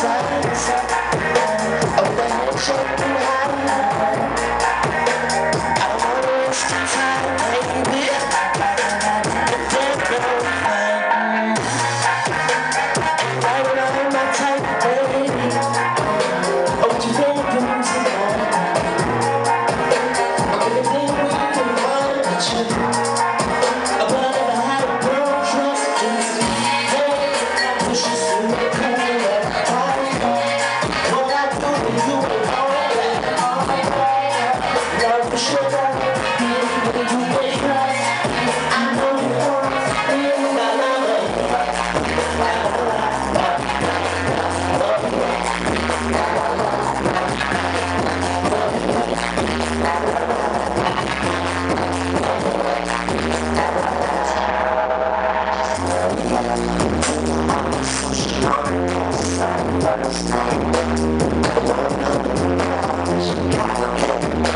Shut, shut, oh, I'm shut, shut, shut,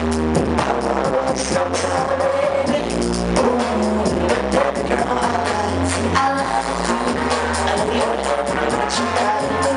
I'm I know you're never meant to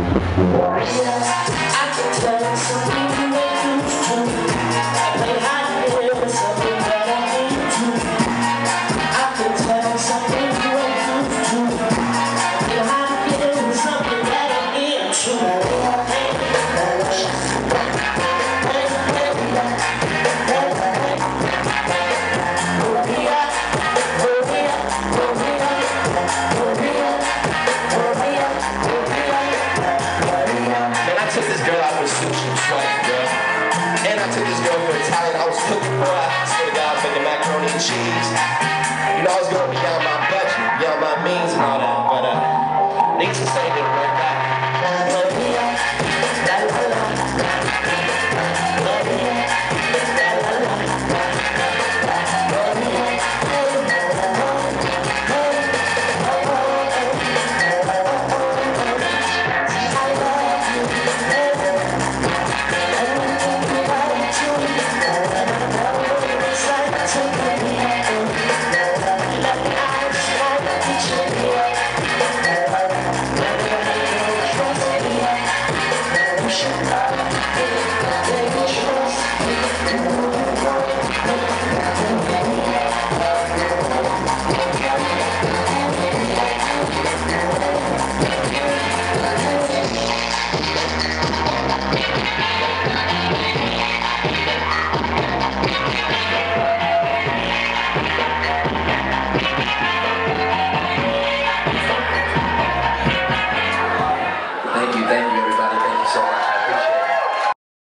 Warrior. Cheese. You know, I was going beyond my budget, beyond my means and all that. But uh, needs to say that